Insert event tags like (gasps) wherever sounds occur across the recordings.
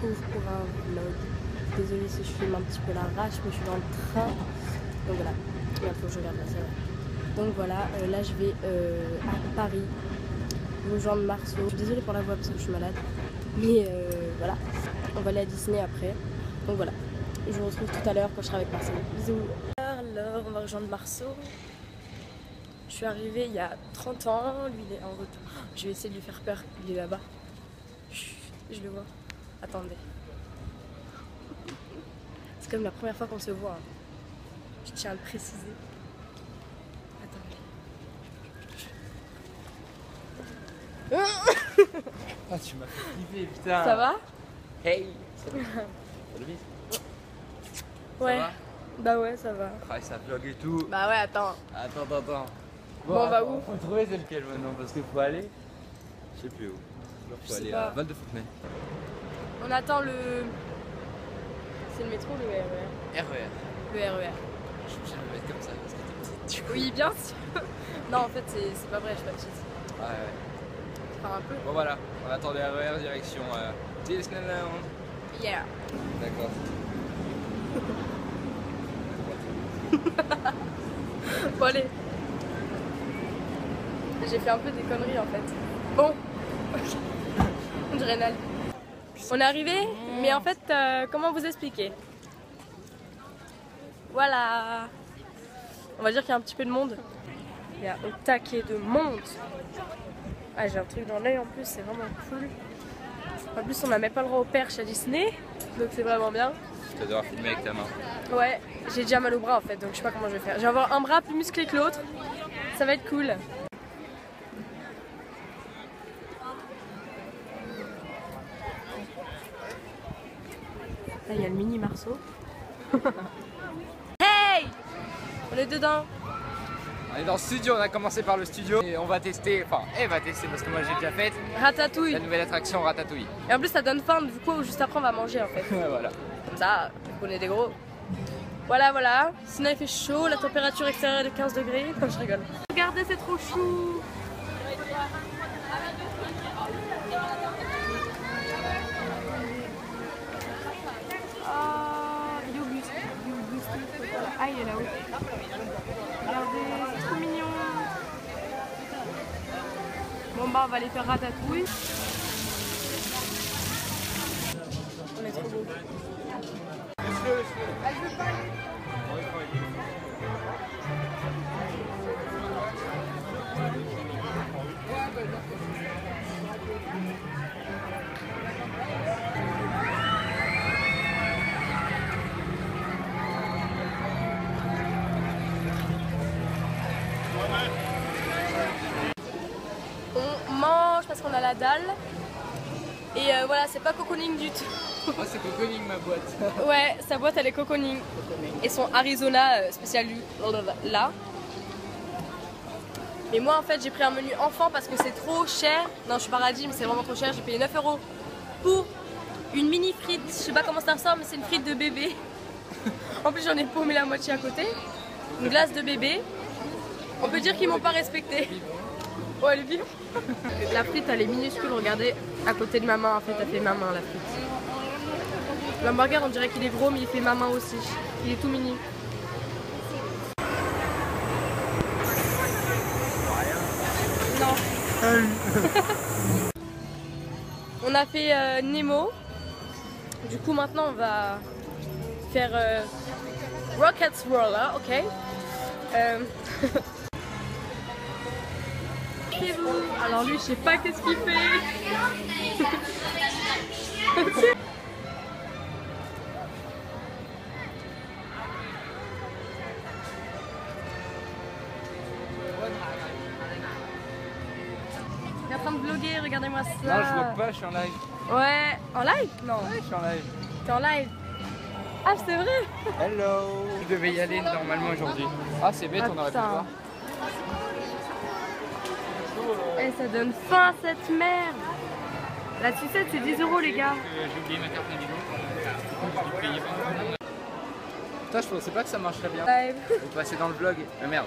pour un vlog. Désolée si je filme un petit peu l'arrache, mais je suis dans le train. Donc voilà, il faut que je regarde c'est vrai. Donc voilà, euh, là je vais euh, à Paris rejoindre Marceau. Je suis désolée pour la voix parce que je suis malade. Mais euh, voilà, on va aller à Disney après. Donc voilà, je vous retrouve tout à l'heure quand je serai avec Marceau. Bisous. Alors, on va rejoindre Marceau. Je suis arrivée il y a 30 ans, lui il est en retour. Je vais essayer de lui faire peur, il est là-bas. Je le vois. Attendez. C'est comme la première fois qu'on se voit. hein. Je tiens à le préciser. Attendez. Ah, tu m'as fait flipper, putain. Ça va? Hey Salut. Salut, bis. Ouais. va? Bah ouais, ça va. Ah, ça vlog et tout. Bah ouais, attends. Attends, attends, attends. Bon, on va où? Faut trouver c'est lequel maintenant parce qu'il faut aller. Je sais plus où. Je Faut aller pas. à Val de Fontenay. On attend le. C'est le métro ou le RER RER. Le RER. Je vais me mettre comme ça parce que t'es petite. du coup. Oui, bien sûr. (laughs) non, en fait, c'est pas vrai, je suis pas petite. Ouais, ouais. Enfin, un peu. Bon, voilà. On attend le RER direction euh, Disneyland. Yeah. D'accord. (laughs) Bon, allez. J'ai fait un peu des conneries en fait. Bon. (laughs) On dirait. On est arrivé, mais en fait, euh, comment vous expliquer? Voilà. On va dire qu'il y a un petit peu de monde. Il y a au taquet de monde. Ah, j'ai un truc dans l'œil en plus, c'est vraiment cool. En plus, on n'a même pas le droit au perche à Disney, donc c'est vraiment bien. Tu vas devoir filmer avec ta main. Ouais, j'ai déjà mal au bras en fait, donc je sais pas comment je vais faire. Je vais avoir un bras plus musclé que l'autre. Ça va être cool. Mini Marceau. (laughs) hey On est dedans. On est dans le studio, on a commencé par le studio et on va tester, enfin, elle va tester parce que moi j'ai déjà fait Ratatouille. la nouvelle attraction Ratatouille. Et en plus, ça donne faim, du coup, juste après, on va manger en fait. (laughs) voilà. Comme ça, on est des gros. Voilà, voilà. Sinon, il fait chaud, la température extérieure est de 15 degrés. Quand je rigole. Regardez, c'est trop chou. On va aller faire ratatouille. On est trop beau. On parce qu'on a la dalle. Et euh, voilà, c'est pas cocooning du tout. Moi c'est Cocooning ma boîte. (laughs) Ouais, sa boîte elle est cocooning. Et son Arizona euh, spécial là. Mais moi en fait j'ai pris un menu enfant parce que c'est trop cher. Non, je suis pas radis, mais c'est vraiment trop cher. J'ai payé 9 euros pour une mini frite. Je sais pas comment ça ressemble, mais c'est une frite de bébé. (laughs) En plus j'en ai paumé la moitié à côté. Une glace de bébé. On peut dire qu'ils m'ont pas respecté. Ouais, elle est vive. La frite elle est minuscule, regardez. À côté de ma main, en fait, elle fait ma main la frite. L'hamburger, on dirait qu'il est gros, mais il fait ma main aussi. Il est tout mini. Non. (laughs) on a fait euh, Nemo. Du coup, maintenant, on va faire euh, Rockets Roller, ok Euh, (laughs) Alors lui, je sais pas qu'est-ce qu'il fait. Il est en train de vlogger, regardez-moi ça. Non, je vlog pas, je suis en live. Ouais, en live? Non, Ouais, je suis en live. t'es en live. Ah, c'est vrai Hello Je devais y aller normalement aujourd'hui. Ah, c'est bête, Ah, on aurait pu le voir. Eh, ça donne faim cette merde La sucette, c'est 10 euros, les gars. J'ai oublié ma carte Navigo. Putain, je pensais pas que ça marcherait bien. Vous passez dans le vlog. Ah merde.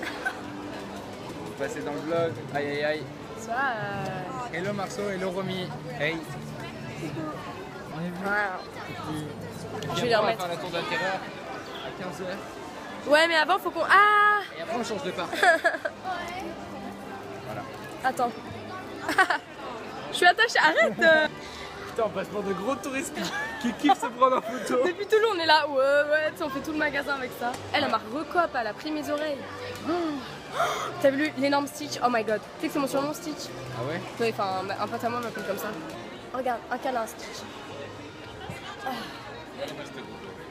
Vous passez dans le vlog. Aïe aïe aïe. Ça. Hello Marceau, hello Romy. Hey. On est venu. Je vais les on va remettre. faire la tour à 15h. Ouais, mais avant, faut qu'on. Ah Et après on change de part. (laughs) Attends. (laughs) Je suis attachée, arrête euh. Putain, on passe pour de gros touristes qui, kiffent se prendre en photo. (laughs) Depuis tout le long, on est là. Ouais, ouais, on fait tout le magasin avec ça. Elle, elle m'a recop, elle a pris mes oreilles. (gasps) T'as vu l'énorme Stitch? Oh my god. Tu sais que c'est mon surnom Stitch? Ah ouais? Ouais, enfin, un pote à moi m'appelle comme ça. Regarde, un câlin Stitch. Ah.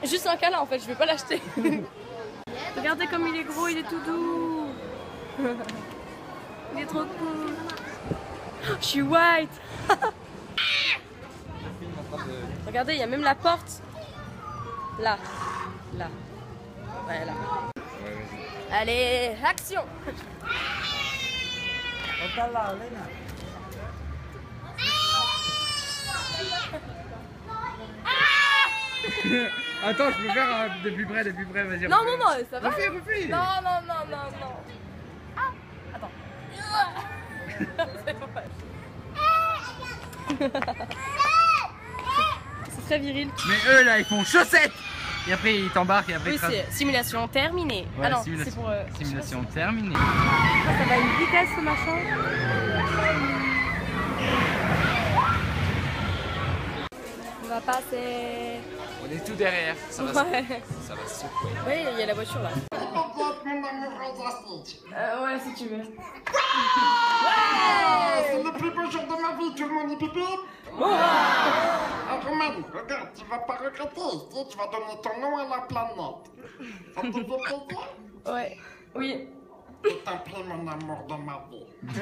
Juste un câlin en fait, je vais pas l'acheter. (laughs) Regardez comme il est gros, il est tout doux. Il est trop cool. Je suis white. Regardez, il y a même la porte. Là. Là. Ouais, là. Allez, action Attends, je peux faire euh, de plus près, de plus près, vas-y. Non, non, non, ça va Refais, refais. Non, non, non, non, non. Ah. (laughs) C'est très viril. Mais eux là, ils font chaussettes Et après, ils t'embarquent et après Oui, tracent. c'est simulation terminée. Ouais, ah non, simulation. c'est pour. euh, Simulation terminée. Ça va à une vitesse ce machin. On va passer. On est tout derrière, ça va, Ouais. ça va secouer. Oui, il y a la voiture là. Mon amoureuse Astrid. Euh, ouais, si tu veux. C'est le plus beau jour de ma vie, tout le monde est pipi Ah, Roman, regarde, tu vas pas regretter. Si tu vas donner ton nom à la planète. Ça te fait plaisir Ouais. Oui. Je t'en prie, mon amour de ma vie. (laughs)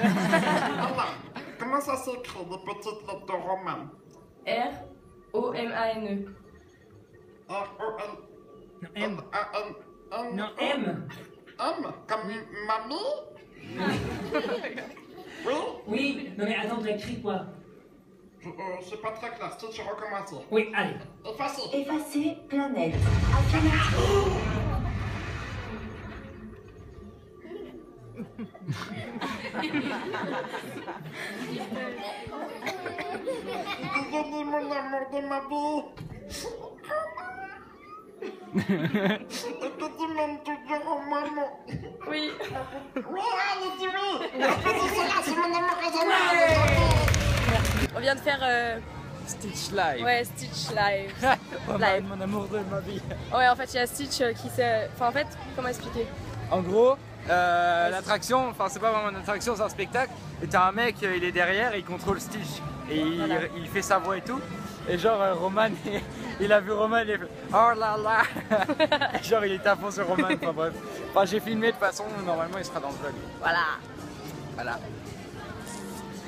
Alors, comment ça s'écrit, les petites lettres de Roman R O E. N-A-N... Non, M. M Comme mamie (laughs) Oui Oui, non mais attends, t'as écrit quoi? Je- euh, C'est pas très clair, si tu recommences. Oui, allez. Effacez Effacer planète. Affirmatif. Désolé, mon amour de ma vie. (laughs) On vient de faire euh, Stitch live. ouais Stitch live. (laughs) Oh, live. mon amour de ma vie. Ouais, en fait, il y a Stitch euh, qui s'est. Enfin, en fait, comment expliquer? En gros, euh, l'attraction, enfin c'est pas vraiment une attraction, c'est un spectacle. Et t'as un mec, euh, il est derrière il contrôle Stitch. Et il fait sa voix et tout. Et genre euh, Roman, (laughs) il a vu Roman, il a fait Oh là là Et (laughs) Genre il était à fond sur Roman, enfin bref. Enfin j'ai filmé de toute façon, normalement il sera dans le vlog. Voilà. Voilà.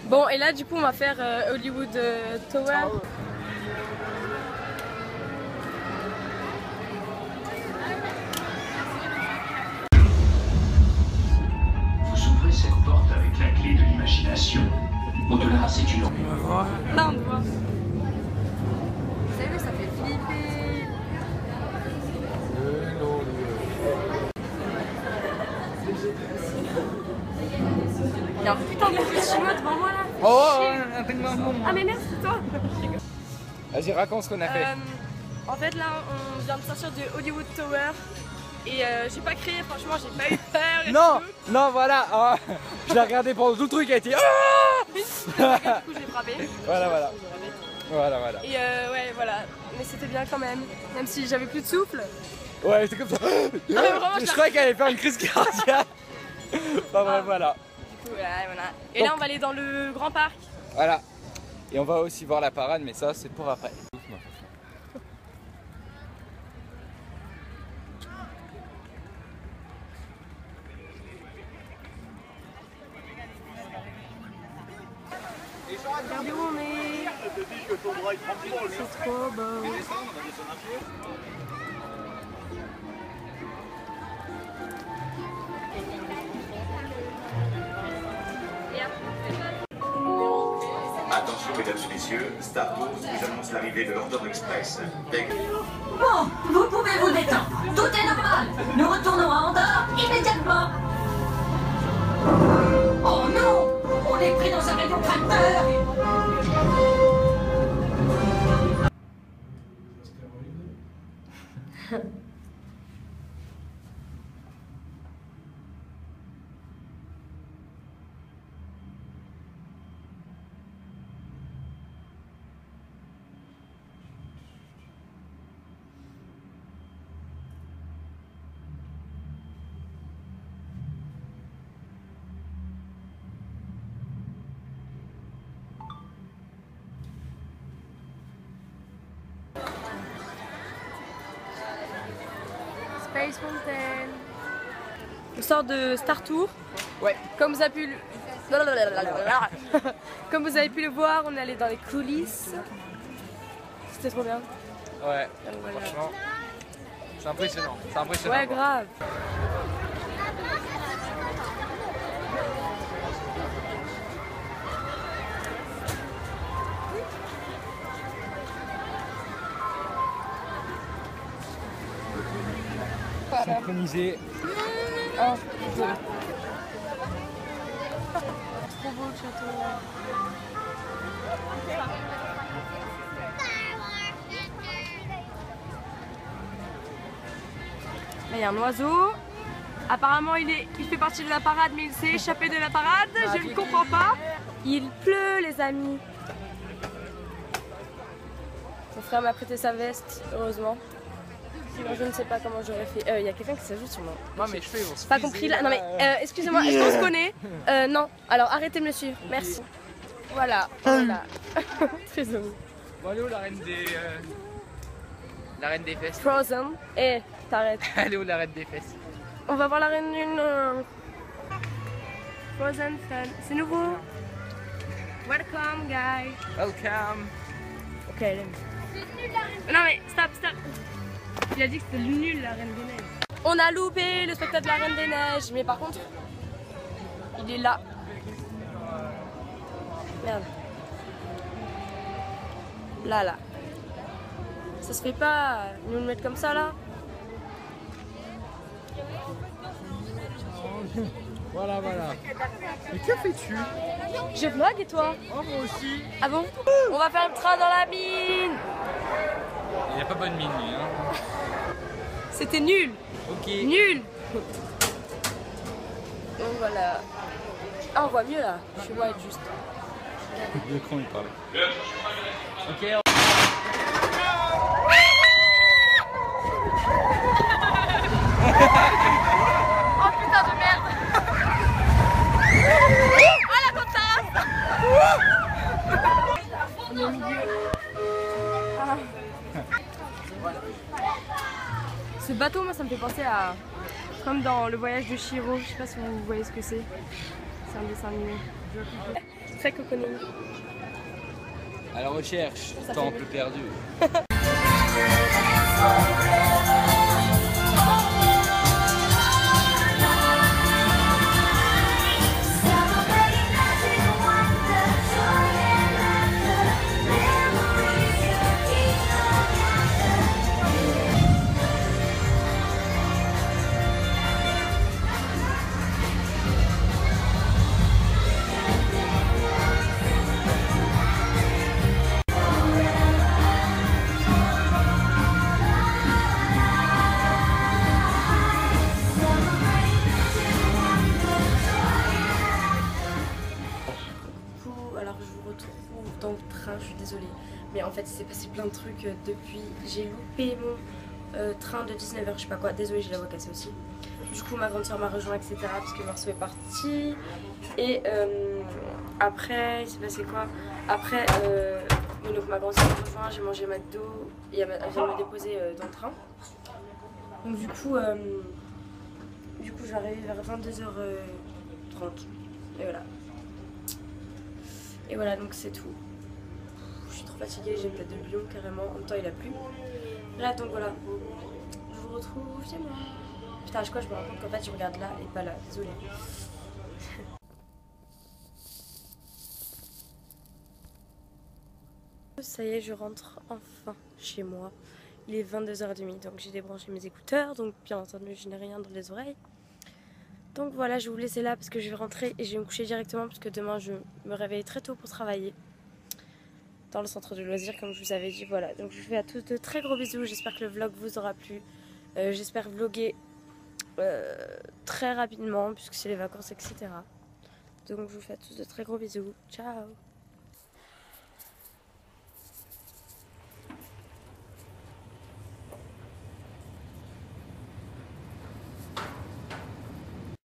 Bon, et là, du coup, on va faire euh, Hollywood euh, Tower. Vous ouvrez cette porte avec la clé de l'imagination. Au-delà, c'est une Là, on voit. Vous avez vu, ça fait flipper. Il y a un petit chinois devant moi là. Oh, un truc marrant. Ah, mais merde, c'est toi. Vas-y, raconte ce qu'on a fait. Euh, en fait, là, on vient de sortir de Hollywood Tower. Et euh, j'ai pas crié, franchement, j'ai pas eu peur. et non, tout. non, voilà. ah, (laughs) je l'ai regardé pendant tout le truc, elle a été. Ah Du coup, je l'ai frappé. voilà, voilà. Voilà, voilà. Et euh, ouais, voilà. Mais c'était bien quand même. Même si j'avais plus de souffle. Ouais, c'est comme ça. mais vraiment, je je- croyais qu'elle allait faire une crise cardiaque. (laughs) Enfin bref, voilà. Coup, voilà. Et Donc- là, on va aller dans le grand parc. Voilà. Et on va aussi voir la parade, mais ça, c'est pour après. Regardez où on est. C'est trop beau. Attention mesdames et messieurs, Star Tours vous annonce l'arrivée de l'Order Express. Bon, vous pouvez vous détendre. Tout est normal. Nous retournons à Andorre immédiatement. Oh non On est pris dans rayon tracteur Space Mountain. On sort de Star Tour. Ouais. Comme vous avez pu le... (laughs) Comme vous avez pu le voir, on est allé dans les coulisses. C'était trop bien. Ouais, voilà. franchement, c'est impressionnant. C'est impressionnant. Ouais, grave. Synchronisé. Oh, putain. Trop beau le château. Là, il y a un oiseau. Apparemment, il, est, il fait partie de la parade, mais il s'est échappé de la parade. Je ne comprends pas. Il pleut, les amis. Mon frère m'a prêté sa veste, heureusement. Sinon, je ne sais pas comment j'aurais fait. Euh, Il y a quelqu'un qui s'ajoute sur moi. Non, mais je fais, on se Pas compris là. Non mais euh, euh, excusez-moi, est-ce qu'on se connaît? (laughs) Euh, Non. Alors arrêtez de me suivre. Merci. Voilà. voilà. (laughs) Très heureux. Bon, allez où la reine des. euh, La reine des fesses Frozen. Eh, t'arrêtes. Elle est où la reine des fesses On va voir la reine d'une. euh, Frozen Fun. C'est nouveau. Welcome, guys. Welcome Ok, elle aime. Non mais stop, stop. Il a dit que c'était nul la Reine des Neiges. On a loupé le spectacle de la Reine des Neiges, mais par contre, il est là. Merde. Là, là. Ça se fait pas, nous le mettre comme ça là. (laughs) Voilà, voilà. Mais que fais-tu? Je vlog et toi? Oh, moi aussi Ah bon? On va faire le train dans la mine Il a pas bonne mine, lui, hein. C'était nul Ok. Nul Donc voilà. Ah, on voit mieux là. Je suis white juste. L'écran, il parlait. Ok, bateau, moi, ça me fait penser à. Comme dans le voyage de Shiro, je sais pas si vous voyez ce que c'est. C'est un dessin animé. Très cocooning. à la recherche, temple perdu. (laughs) dans le train, je suis désolée. Mais en fait, il s'est passé plein de trucs euh, depuis. J'ai loupé mon euh, train de 19h, je sais pas quoi. Désolée, j'ai la voix cassée aussi. Du coup, ma grande soeur m'a rejoint, etc. Parce que Marceau est parti. Et euh, après, il s'est passé quoi? Après, donc ma grande soeur m'a rejoint, j'ai mangé McDo. Et elle m'a- vient me déposer dans le train. Donc, du coup, du coup arriver vers 22h30. Et voilà. Et voilà, donc c'est tout. Je suis trop fatiguée, j'ai tête de lion carrément. En même temps, il a plu. Bref, donc voilà. Je vous retrouve chez moi. Putain, chaque fois, je me rends compte qu'en fait, je regarde là et pas là. Désolée. (laughs) Ça y est, je rentre enfin chez moi. Il est 22h30, donc j'ai débranché mes écouteurs. Donc, bien entendu, je n'ai rien dans les oreilles. Donc voilà, je vais vous laisser là parce que je vais rentrer et je vais me coucher directement parce que demain je me réveille très tôt pour travailler dans le centre de loisirs comme je vous avais dit. Voilà, donc je vous fais à tous de très gros bisous. J'espère que le vlog vous aura plu. Euh, J'espère vlogger euh, très rapidement puisque c'est les vacances, etc. Donc je vous fais à tous de très gros bisous. Ciao